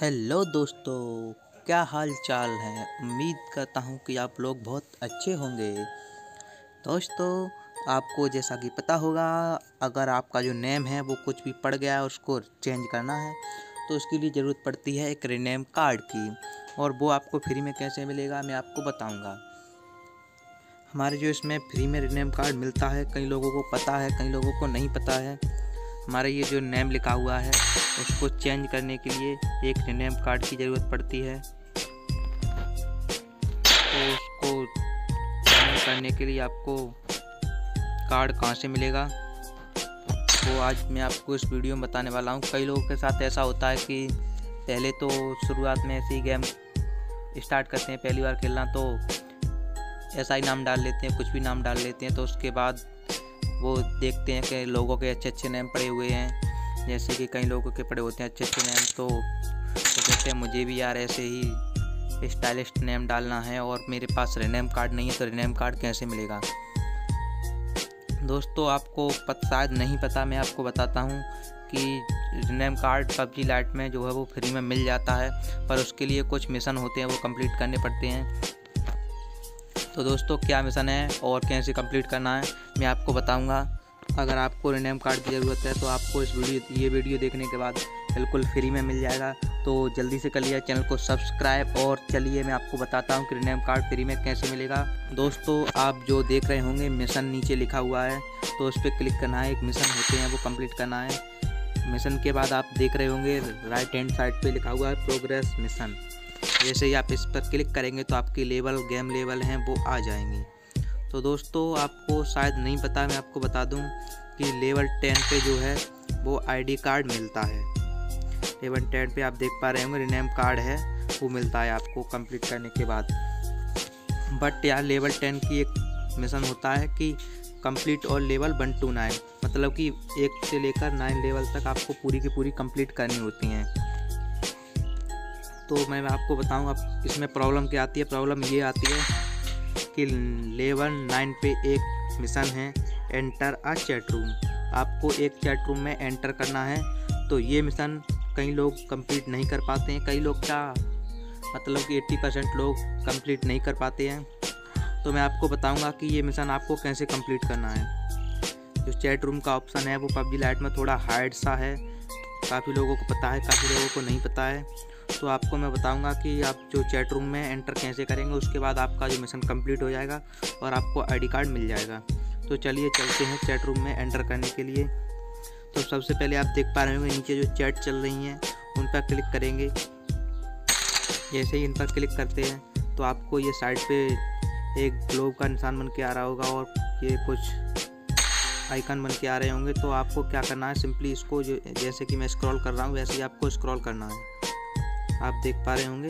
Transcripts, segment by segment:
Hello दोस्तों, क्या हाल चाल है? उम्मीद करता हूँ कि आप लोग बहुत अच्छे होंगे। दोस्तों, आपको जैसा कि पता होगा, अगर आपका जो नेम है वो कुछ भी पड़ गया है उसको चेंज करना है तो उसके लिए ज़रूरत पड़ती है एक रिनेम कार्ड की, और वो आपको फ्री में कैसे मिलेगा मैं आपको बताऊँगा। हमारे जो इसमें फ्री में रिनेम कार्ड मिलता है, कई लोगों को पता है, कई लोगों को नहीं पता है हमारा ये जो नेम लिखा हुआ है, उसको चेंज करने के लिए एक नेम कार्ड की ज़रूरत पड़ती है। तो उसको चेंज करने के लिए आपको कार्ड कहाँ से मिलेगा? वो आज मैं आपको इस वीडियो में बताने वाला हूँ। कई लोगों के साथ ऐसा होता है कि पहले तो शुरुआत में ऐसे ही गेम स्टार्ट करते हैं, पहली बार खेलना तो ऐसा ही नाम डाल लेते हैं, कुछ भी नाम डाल लेते हैं तो उसके बाद वो देखते हैं कि लोगों के अच्छे अच्छे नेम पड़े हुए हैं। जैसे कि कई लोगों के पड़े होते हैं अच्छे अच्छे नेम तो तो कहते हैं, मुझे भी यार ऐसे ही स्टाइलिश नेम डालना है और मेरे पास रिनेम कार्ड नहीं है तो रिनेम कार्ड कैसे मिलेगा? दोस्तों, आपको पत, शायद नहीं पता, मैं आपको बताता हूँ कि रिनेम कार्ड पबजी लाइट में जो है वो फ्री में मिल जाता है, पर उसके लिए कुछ मिशन होते हैं, वो कंप्लीट करने पड़ते हैं। तो दोस्तों, क्या मिशन है और कैसे कंप्लीट करना है, मैं आपको बताऊँगा। अगर आपको रिनेम कार्ड की ज़रूरत है तो आपको इस वीडियो, ये वीडियो देखने के बाद बिल्कुल फ्री में मिल जाएगा। तो जल्दी से कर लिया चैनल को सब्सक्राइब और चलिए मैं आपको बताता हूँ कि रिनेम कार्ड फ्री में कैसे मिलेगा। दोस्तों, आप जो देख रहे होंगे मिशन नीचे लिखा हुआ है तो उस पर क्लिक करना है। एक मिशन होते हैं, वो कंप्लीट करना है। मिशन के बाद आप देख रहे होंगे राइट हैंड साइड पर लिखा हुआ है प्रोग्रेस मिशन जैसे ही आप इस पर क्लिक करेंगे तो आपकी लेवल, गेम लेवल हैं, वो आ जाएँगी। तो दोस्तों, आपको शायद नहीं पता, मैं आपको बता दूँ कि लेवल टेन पे जो है, वो आईडी कार्ड मिलता है। लेवल टेन पे आप देख पा रहे होंगे, रिनेम कार्ड है, वो मिलता है आपको कंप्लीट करने के बाद। बट यार, लेवल टेन की एक मिशन होता है कि कंप्लीट और लेवल वन टू नाइन मतलब कि एक से लेकर नाइन लेवल तक आपको पूरी की पूरी कंप्लीट करनी होती हैं। तो मैं आपको बताऊँगा इसमें प्रॉब्लम क्या आती है? प्रॉब्लम ये आती है कि लेवल नाइन पे एक मिशन है एंटर आ चैट रूम आपको एक चैट रूम में एंटर करना है तो ये मिशन कई लोग कंप्लीट नहीं कर पाते हैं। कई लोग क्या? मतलब कि 80 परसेंट लोग कंप्लीट नहीं कर पाते हैं। तो मैं आपको बताऊँगा कि ये मिशन आपको कैसे कंप्लीट करना है। जो चैट रूम का ऑप्शन है, वो पबजी लाइट में थोड़ा हार्ड सा है। काफ़ी लोगों को पता है, काफ़ी लोगों को नहीं पता है। तो आपको मैं बताऊँगा कि आप जो चैट रूम में एंटर कैसे करेंगे, उसके बाद आपका जो मिशन कंप्लीट हो जाएगा और आपको आईडी कार्ड मिल जाएगा। तो चलिए चलते हैं चैट रूम में एंटर करने के लिए। तो सबसे पहले आप देख पा रहे होंगे नीचे जो चैट चल रही हैं, उन पर क्लिक करेंगे। जैसे ही इन पर क्लिक करते हैं तो आपको ये साइड पे एक ग्लोब का निशान बन के आ रहा होगा और ये कुछ आइकन बन के आ रहे होंगे। तो आपको क्या करना है सिंपली इसको जो, जैसे कि मैं स्क्रॉल कर रहा हूँ, वैसे ही आपको स्क्रॉल करना है। आप देख पा रहे होंगे।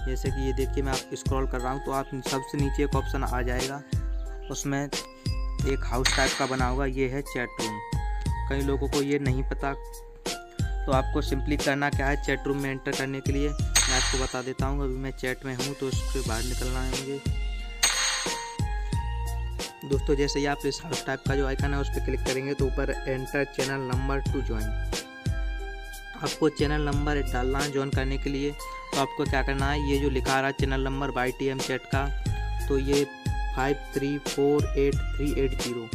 जैसे कि ये देखिए मैं आप स्क्रॉल कर रहा हूँ तो आप सबसे नीचे एक ऑप्शन आ जाएगा। उसमें एक हाउस टाइप का बना होगा, ये है चैट रूम कई लोगों को ये नहीं पता। तो आपको सिंपली करना क्या है चैट रूम में एंटर करने के लिए। मैं आपको बता देता हूँ, अभी मैं चैट में हूँ तो उसके बाहर निकलना है मुझे। दोस्तों, जैसे ही आप इस हाउस टाइप का जो आइकन है, उस पर क्लिक करेंगे तो ऊपर enter channel number to join आपको चैनल नंबर डालना है ज्वाइन करने के लिए। तो आपको क्या करना है, ये जो लिखा रहा है channel number by T M chat का तो ये five three four eight three eight zero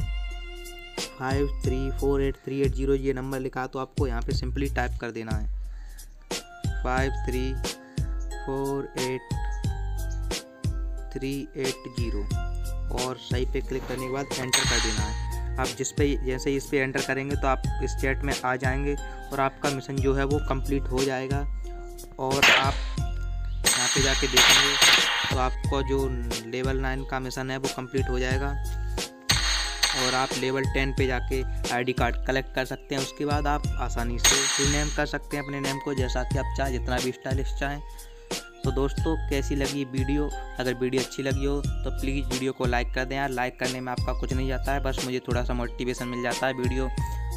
five three four eight three eight zero ये नंबर लिखा तो आपको यहाँ पे सिंपली टाइप कर देना है। Five three four eight three eight zero और सही पे क्लिक करने के बाद एंटर कर देना है। आप जिस पे जैसे इस पर एंटर करेंगे तो आप इस चैट में आ जाएँगे और आपका मिशन जो है वो कंप्लीट हो जाएगा। और आप यहाँ पे जाके देखेंगे तो आपको जो लेवल नाइन का मिशन है वो कंप्लीट हो जाएगा। और आप लेवल टेन पे जाके आईडी कार्ड कलेक्ट कर सकते हैं। उसके बाद आप आसानी से रीनेम कर सकते हैं अपने नेम को। जैसा कि आप चाहें, जितना भी स्टाइलिश चाहें। तो दोस्तों, कैसी लगी वीडियो? अगर वीडियो अच्छी लगी हो तो प्लीज़ वीडियो को लाइक कर दें यार। लाइक करने में आपका कुछ नहीं जाता है, बस मुझे थोड़ा सा मोटिवेशन मिल जाता है वीडियो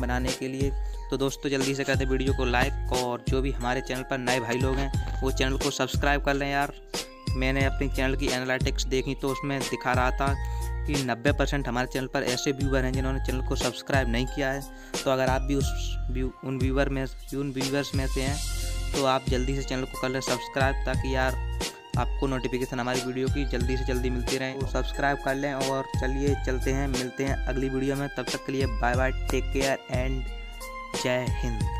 बनाने के लिए। तो दोस्तों, जल्दी से कर दें वीडियो को लाइक और जो भी हमारे चैनल पर नए भाई लोग हैं, वो चैनल को सब्सक्राइब कर लें यार। मैंने अपने चैनल की एनालिटिक्स देखी तो उसमें दिखा रहा था कि 90 परसेंट हमारे चैनल पर ऐसे व्यूवर हैं जिन्होंने चैनल को सब्सक्राइब नहीं किया है। तो अगर आप भी उस व्यू उन व्यूवर में, उन व्यूवर्स में से हैं तो आप जल्दी से चैनल को कर लें सब्सक्राइब ताकि यार आपको नोटिफिकेशन हमारी वीडियो की जल्दी से जल्दी मिलती रहे। तो सब्सक्राइब कर लें और चलिए चलते हैं, मिलते हैं अगली वीडियो में। तब तक के लिए bye bye take care and जय हिंद।